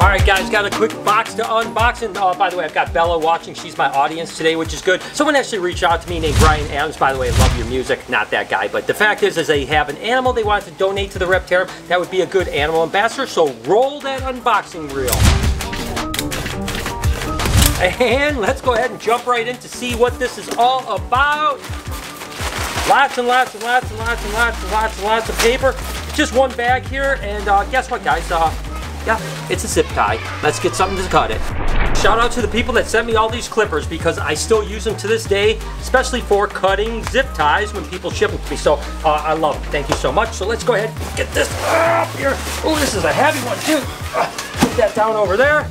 All right, guys, got a quick box to unbox. And oh, by the way, I've got Bella watching. She's my audience today, which is good. Someone actually reached out to me named Brian Adams. By the way, I love your music. Not that guy. But the fact is, is they have an animal they want to donate to the Reptarium. That would be a good animal ambassador. So roll that unboxing reel. And let's go ahead and jump right in to see what this is all about. Lots and lots and lots and lots and lots and lots and lots of paper. Just one bag here, and uh, guess what, guys? Uh, yeah, it's a zip tie. Let's get something to cut it. Shout out to the people that sent me all these clippers because I still use them to this day, especially for cutting zip ties when people ship them to me. So uh, I love them. Thank you so much. So let's go ahead and get this up here. Oh, this is a heavy one too. Uh, put that down over there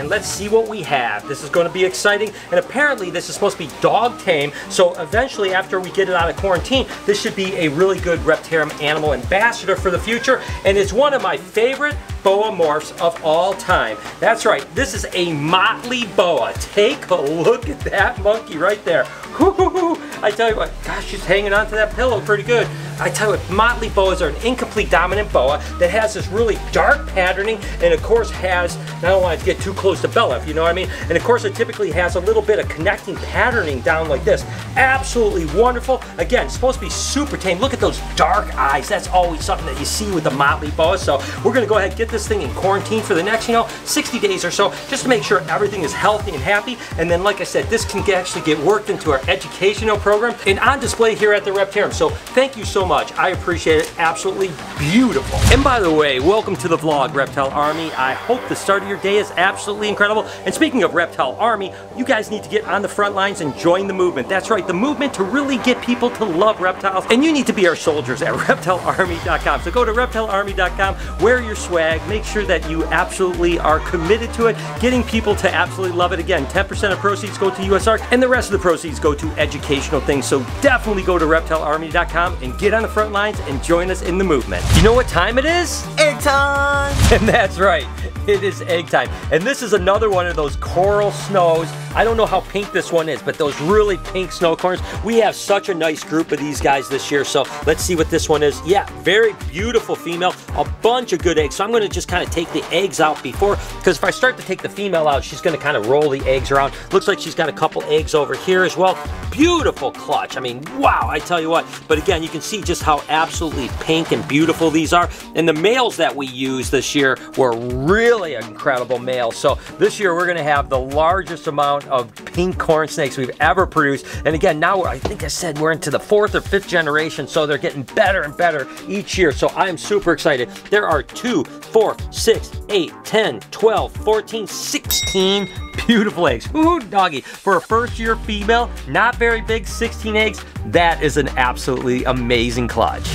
and let's see what we have. This is going to be exciting, and apparently this is supposed to be dog tame, so eventually after we get it out of quarantine, this should be a really good Reptarium animal ambassador for the future, and it's one of my favorite boa morphs of all time. That's right, this is a motley boa. Take a look at that monkey right there. I tell you what, gosh, she's hanging onto that pillow pretty good. I tell you what, motley boas are an incomplete dominant boa that has this really dark patterning and of course has, I don't want to get too close to Bella, if you know what I mean, and of course it typically has a little bit of connecting patterning down like this. Absolutely wonderful. Again, supposed to be super tame. Look at those dark eyes. That's always something that you see with the motley boa. So we're going to go ahead and get this thing in quarantine for the next, you know, 60 days or so, just to make sure everything is healthy and happy. And then, like I said, this can actually get worked into our educational program and on display here at the Reptarium. So thank you so much. I appreciate it. Absolutely beautiful. And by the way, welcome to the vlog, Reptile Army. I hope the start of your day is absolutely incredible. And speaking of Reptile Army, you guys need to get on the front lines and join the movement. That's right, the movement to really get people to love reptiles. And you need to be our soldiers at reptilearmy.com. So go to reptilearmy.com, wear your swag, make sure that you absolutely are committed to it, getting people to absolutely love it. Again, 10% of proceeds go to USARK, and the rest of the proceeds go to educational things. So definitely go to reptilearmy.com and get on the front lines and join us in the movement. You know what time it is? Egg time! And that's right, it is egg time. And this is another one of those coral snows. I don't know how pink this one is, but those really pink snow corns. We have such a nice group of these guys this year, so let's see what this one is. Yeah, very beautiful female, a bunch of good eggs. So I'm gonna just kind of take the eggs out before, because if I start to take the female out, she's gonna kind of roll the eggs around. Looks like she's got a couple eggs over here as well. Beautiful clutch. I mean, wow, I tell you what. But again, you can see just how absolutely pink and beautiful these are. And the males that we used this year were really incredible male. So this year we're gonna have the largest amount of pink corn snakes we've ever produced. And again, now I think I said we're into the fourth or fifth generation, so they're getting better and better each year. So I'm super excited. There are two, four, six, eight, 10, 12, 14, 16 beautiful eggs. Ooh, doggy. For a first year female, not very big, 16 eggs, that is an absolutely amazing clutch.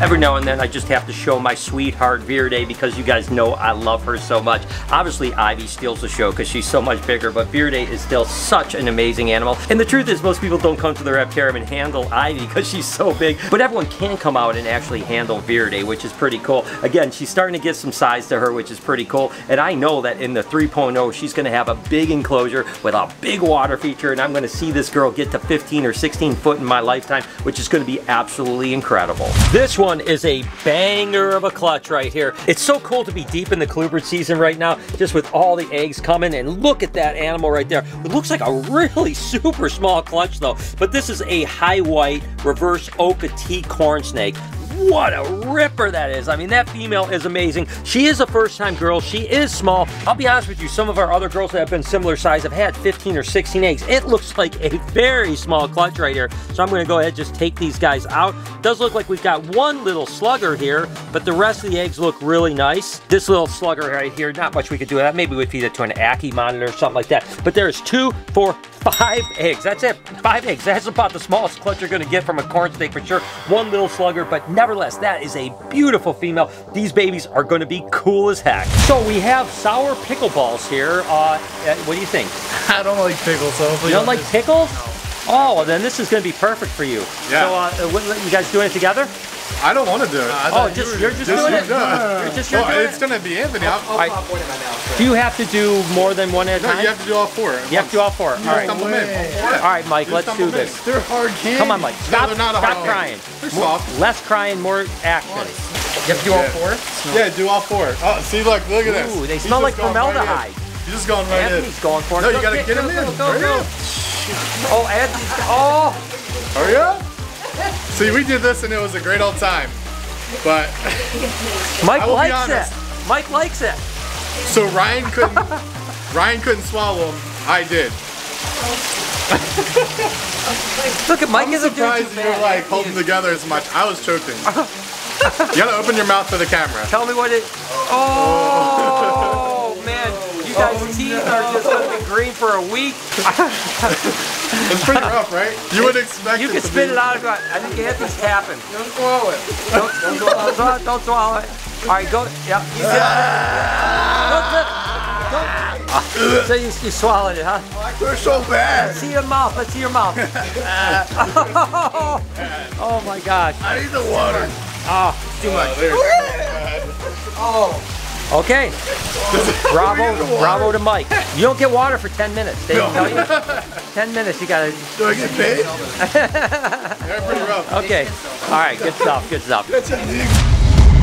Every now and then I just have to show my sweetheart Viridae because you guys know I love her so much. Obviously Ivy steals the show because she's so much bigger, but Viridae is still such an amazing animal. And the truth is most people don't come to the Reptarium and handle Ivy because she's so big, but everyone can come out and actually handle Viridae, which is pretty cool. Again, she's starting to get some size to her, which is pretty cool. And I know that in the 3.0, she's gonna have a big enclosure with a big water feature, and I'm gonna see this girl get to 15 or 16 foot in my lifetime, which is gonna be absolutely incredible. This one one is a banger of a clutch right here. It's so cool to be deep in the colubrid season right now, just with all the eggs coming, and look at that animal right there. It looks like a really super small clutch though, but this is a high white reverse Okeetee corn snake what a ripper that is. I mean, that female is amazing. She is a first-time girl. She is small. I'll be honest with you, some of our other girls that have been similar size have had 15 or 16 eggs. It looks like a very small clutch right here. So I'm gonna go ahead and just take these guys out. Does look like we've got one little slugger here, but the rest of the eggs look really nice. This little slugger right here, not much we could do with that. Maybe we'd feed it to an Ackie monitor or something like that. But there's two, four, five eggs. That's it, five eggs. That's about the smallest clutch you're gonna get from a corn snake for sure. One little slugger, but nevertheless, that is a beautiful female. These babies are gonna be cool as heck. So we have sour pickle balls here. Uh, what do you think? I don't like pickles, so hopefully You don't like pickles? Oh, well then this is gonna be perfect for you. Yeah. So, uh, what, you guys doing it together? I don't want to do it. Uh, oh, just you're just doing it. You're just you're Well, doing it's it. gonna be Anthony. I'll, All right. Do you have to do more than one at a no, time? you have to do all four. You have to do all four. All You right. stumble in. All right, Mike. You Let's do stumble in. this. They're hard candy. Come on, Mike. Stop. they're not stop hard crying. They're soft. less crying, more action. You have to do all four? Yeah, do all four. Oh, see, look, look at this. Ooh, they smell like just going right in. formaldehyde. He's just going right Anthony's in. going for it. No, you gotta get- get him go, in. Go, go, go. Oh, Anthony's. Oh, Hurry up. See, we did this and it was a great old time. But, Mike I will be likes honest. it. Mike likes it. so Ryan couldn't, Ryan couldn't swallow them. I did. Look at Mike I'm isn't doing too surprised you're like holding together as much. I was choking. you gotta open your mouth for the camera. Tell me what it. Oh man, you guys' teeth are just oh, gonna be green for a week. It's pretty rough, right? You would expect You it can to spit be. it out. I think Anthony's tapping. Don't swallow it. Don't, don't, don't, swallow, it, don't swallow it. All right, go. Yep. You did. Look, look. Don't. So you, you swallowed it, huh? They're so bad. See your mouth. Let's see your mouth. oh my gosh. I need the water. Oh, too much. Oh, Okay. Bravo, bravo to Mike. You don't get water for 10 minutes. They tell you. 10 minutes, you gotta. do I get paid? They're pretty rough. Okay. All right, good stuff, good stuff.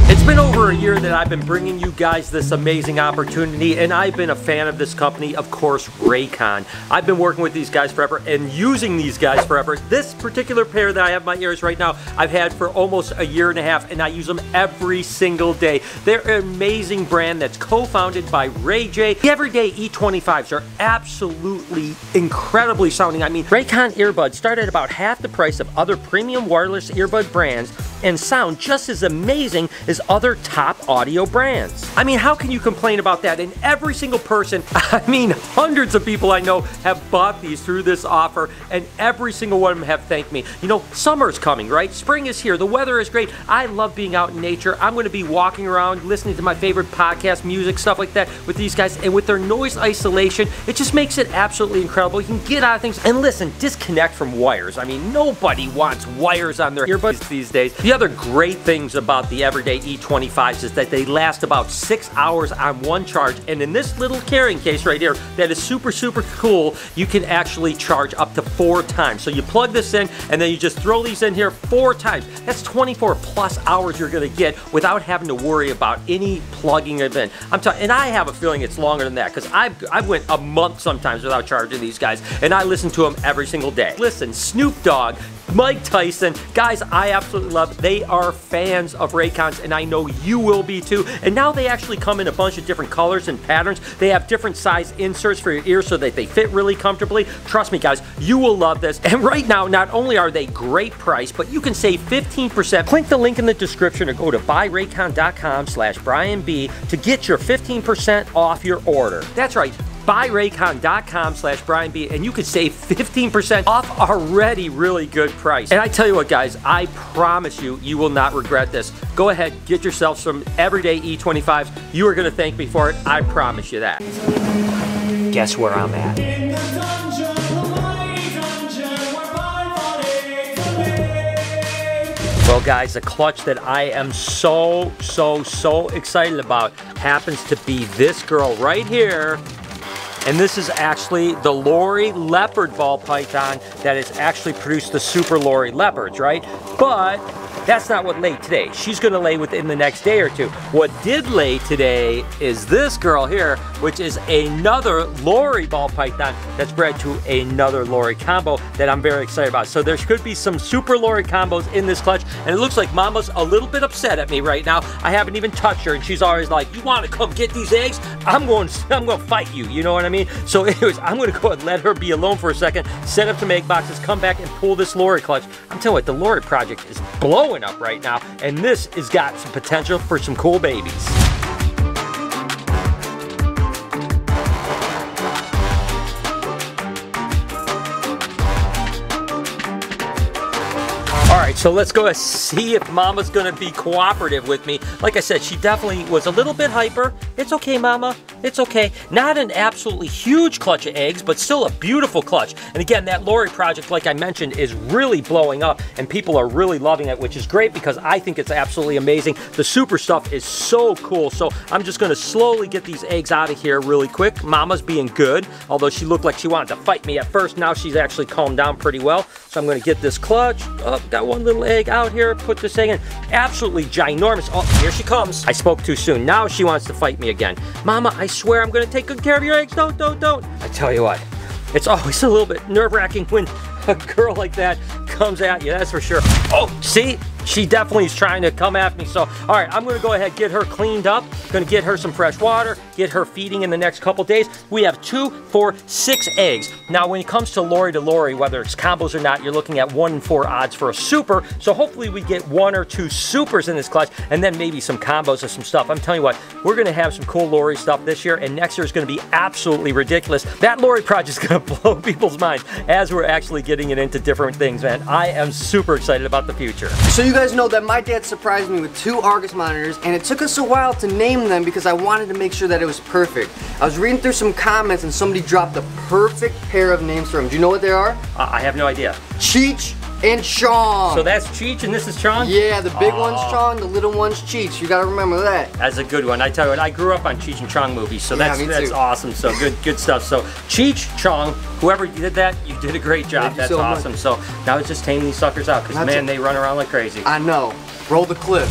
It's been over a year that I've been bringing you guys this amazing opportunity, and I've been a fan of this company, of course, Raycon. I've been working with these guys forever and using these guys forever. This particular pair that I have in my ears right now, I've had for almost a year and a half, and I use them every single day. They're an amazing brand that's co-founded by Ray J. The everyday E25s are absolutely incredibly sounding. I mean, Raycon earbuds start at about half the price of other premium wireless earbud brands and sound just as amazing as other top audio brands. I mean, how can you complain about that? And every single person, I mean, hundreds of people I know have bought these through this offer, and every single one of them have thanked me. You know, summer's coming, right? Spring is here. The weather is great. I love being out in nature. I'm going to be walking around, listening to my favorite podcast, music, stuff like that with these guys, and with their noise isolation, it just makes it absolutely incredible. You can get out of things and listen, disconnect from wires. I mean, nobody wants wires on their earbuds these days. The other great things about the Everyday E25s is that they last about six hours on one charge. And in this little carrying case right here, that is super, super cool, you can actually charge up to four times. So you plug this in and then you just throw these in here four times. That's 24 plus hours you're gonna get without having to worry about any plugging in. I'm telling, and I have a feeling it's longer than that because I've, I've went a month sometimes without charging these guys and I listen to them every single day. Listen, Snoop Dogg, Mike Tyson, guys I absolutely love. They are fans of Raycons and I know you will be too. And now they actually come in a bunch of different colors and patterns. They have different size inserts for your ears so that they fit really comfortably. Trust me guys, you will love this. And right now, not only are they great price, but you can save 15%. Click the link in the description or go to buyraycon.com slash Brian B to get your 15% off your order. That's right buyraycon.com slash Brian B and you could save 15% off already really good price. And I tell you what guys, I promise you, you will not regret this. Go ahead, get yourself some everyday E25s. You are gonna thank me for it. I promise you that. Guess where I'm at? In the dungeon, the mighty dungeon, where my body Well, guys, the clutch that I am so, so, so excited about happens to be this girl right here. And this is actually the Lori Leopard ball python that has actually produced the Super Lori Leopards, right? But that's not what laid today. She's gonna lay within the next day or two. What did lay today is this girl here, which is another Lori ball python that's bred to another Lori combo that I'm very excited about. So there could be some Super Lori combos in this clutch, and it looks like Mama's a little bit upset at me right now. I haven't even touched her, and she's always like, "You want to come get these eggs? I'm going, I'm going to fight you." You know what I mean? So, anyways, I'm going to go and let her be alone for a second, set up some egg boxes, come back and pull this Lori clutch. I'm telling you what, the Lori project is blowing up right now, and this has got some potential for some cool babies. So let's go see if Mama's gonna be cooperative with me. Like I said, she definitely was a little bit hyper. It's okay, Mama. It's okay. Not an absolutely huge clutch of eggs, but still a beautiful clutch. And again, that Lori project, like I mentioned, is really blowing up, and people are really loving it, which is great because I think it's absolutely amazing. The super stuff is so cool. So I'm just gonna slowly get these eggs out of here really quick. Mama's being good, although she looked like she wanted to fight me at first. Now she's actually calmed down pretty well. So I'm gonna get this clutch. Oh, got one little egg out here, put this thing in. Absolutely ginormous. Oh, here she comes. I spoke too soon. Now she wants to fight me again. Mama, I swear I'm gonna take good care of your eggs. Don't, don't, don't. I tell you what, it's always a little bit nerve wracking when a girl like that comes at you, that's for sure. Oh, see? She definitely is trying to come at me. So, all right, I'm gonna go ahead get her cleaned up. Gonna get her some fresh water, get her feeding in the next couple days. We have two, four, six eggs. Now, when it comes to Lori to Lori, whether it's combos or not, you're looking at one in four odds for a super. So hopefully we get one or two supers in this clutch and then maybe some combos or some stuff. I'm telling you what, we're gonna have some cool Lori stuff this year and next year is gonna be absolutely ridiculous. That Lori project is gonna blow people's minds as we're actually getting it into different things, man. I am super excited about the future. So you guys know that my dad surprised me with two Argus monitors and it took us a while to name them because I wanted to make sure that it was perfect. I was reading through some comments and somebody dropped the perfect pair of names for them. Do you know what they are? Uh, I have no idea. Cheech and Chong. So that's Cheech and this is Chong? yeah, the big Oh. one's Chong, the little one's Cheech. You gotta remember that. That's a good one. I tell you what, I grew up on Cheech and Chong movies, so Yeah, that's that's awesome. So good good stuff. So Cheech, Chong, whoever did that, you did a great job. That's so much. awesome. So now it's just taming these suckers out, because man, it. they run around like crazy. I know. Roll the clip.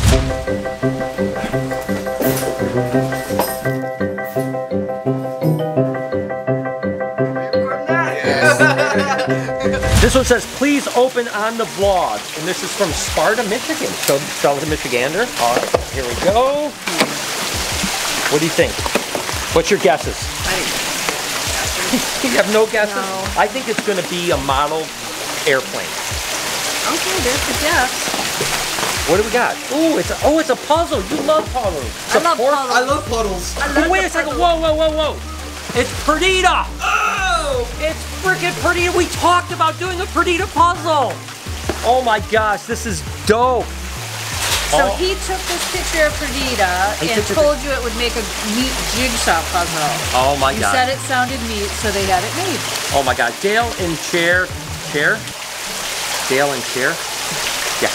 This one says, please open on the vlog. And this is from Sparta, Michigan. So Sparta, Michigander. All right, here we go. What do you think? What's your guesses? you have no guesses? No. I think it's going to be a model airplane. Okay, there's the guess. What do we got? Ooh, it's a, oh, it's a puzzle. You love puzzles. It's I a love four- puzzles. love puddles. I love Wait the a second. puzzles. Whoa, whoa, whoa, whoa. It's Perdita. It's freaking Perdita. We talked about doing a Perdita puzzle. Oh my gosh, this is dope. So Oh. he took this picture of Perdita He and told you it would make a neat jigsaw puzzle. Oh my You god. said it sounded neat, so they had it made. Oh my god. Dale and Chair. Chair? Dale and Chair? Yeah.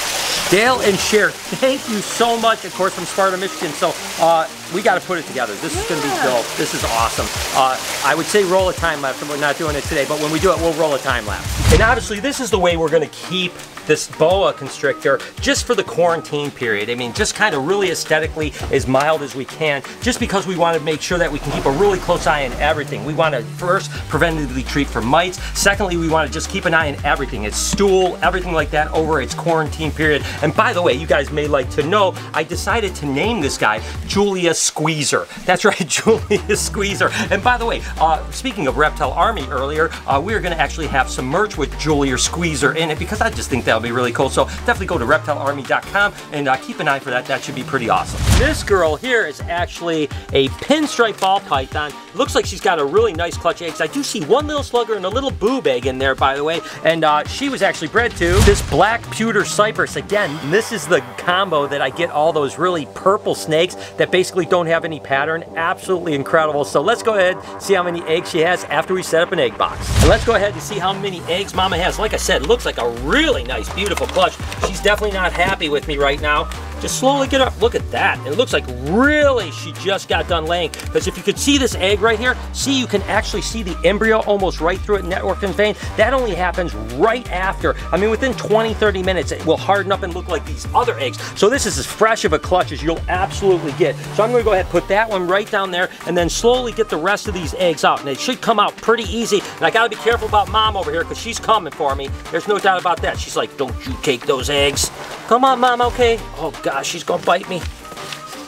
Dale and Cher, thank you so much, of course, from Sparta, Michigan. So uh, we got to put it together. This is going to be dope. This is awesome. Uh, I would say roll a time lapse, and we're not doing it today, but when we do it, we'll roll a time lapse. And obviously, this is the way we're going to keep this boa constrictor just for the quarantine period. I mean, just kind of really aesthetically as mild as we can, just because we want to make sure that we can keep a really close eye on everything. We want to first preventatively treat for mites. Secondly, we want to just keep an eye on everything, its stool, everything like that over its quarantine period. And by the way, you guys may like to know, I decided to name this guy Julia Squeezer. That's right, Julia Squeezer. And by the way, uh, speaking of Reptile Army earlier, uh, we are going to actually have some merch with Julia Squeezer in it because I just think that would be really cool. So definitely go to reptilearmy.com and uh, keep an eye for that. That should be pretty awesome. This girl here is actually a pinstripe ball python. Looks like she's got a really nice clutch eggs. I do see one little slugger and a little boob egg in there, by the way. And uh, she was actually bred to this black pewter cypress. Again, this is the combo that I get all those really purple snakes that basically don't have any pattern. Absolutely incredible. So let's go ahead see how many eggs she has after we set up an egg box. And let's go ahead and see how many eggs Mama has. Like I said, looks like a really nice, beautiful clutch. She's definitely not happy with me right now. Just slowly get up. Look at that. It looks like really she just got done laying. Because if you could see this egg right here, see you can actually see the embryo almost right through it, networked and vein. That only happens right after. I mean, within 20, 30 minutes, it will harden up and look like these other eggs. So this is as fresh of a clutch as you'll absolutely get. So I'm gonna go ahead and put that one right down there and then slowly get the rest of these eggs out. And they should come out pretty easy. And I gotta be careful about mom over here because she's coming for me. There's no doubt about that. She's like, don't you take those eggs. Come on, mom, okay? Oh gosh, she's gonna bite me.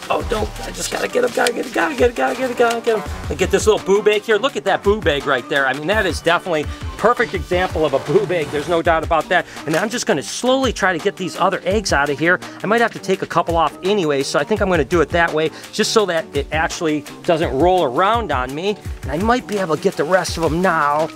Oh, don't. I just gotta get him, gotta get him, gotta get him, gotta get him, gotta get him. And get this little boob egg here. Look at that boob egg right there. I mean, that is definitely perfect example of a boob egg. There's no doubt about that. And I'm just gonna slowly try to get these other eggs out of here. I might have to take a couple off anyway, so I think I'm gonna do it that way, just so that it actually doesn't roll around on me. And I might be able to get the rest of them now.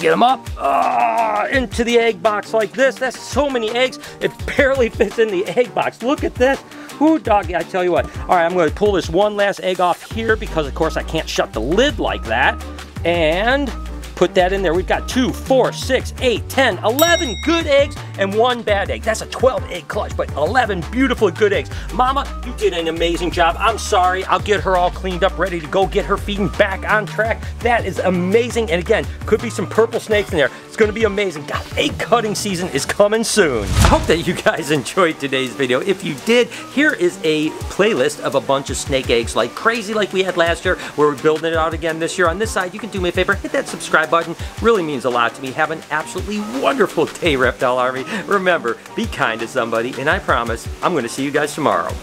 Get them up ah, into the egg box like this. That's so many eggs, it barely fits in the egg box. Look at this. Ooh, doggy, I tell you what. All right, I'm going to pull this one last egg off here because, of course, I can't shut the lid like that. And Put that in there. We've got two, four, six, eight, 10, 11 good eggs and one bad egg. That's a 12 egg clutch, but 11 beautiful good eggs. Mama, you did an amazing job. I'm sorry. I'll get her all cleaned up, ready to go, get her feeding back on track. That is amazing. And again, could be some purple snakes in there. It's gonna be amazing. God, egg cutting season is coming soon. I hope that you guys enjoyed today's video. If you did, here is a playlist of a bunch of snake eggs like crazy like we had last year. We're building it out again this year. On this side, you can do me a favor, hit that subscribe button. Really means a lot to me. Have an absolutely wonderful day, Reptile Army. Remember, be kind to somebody, and I promise I'm gonna see you guys tomorrow.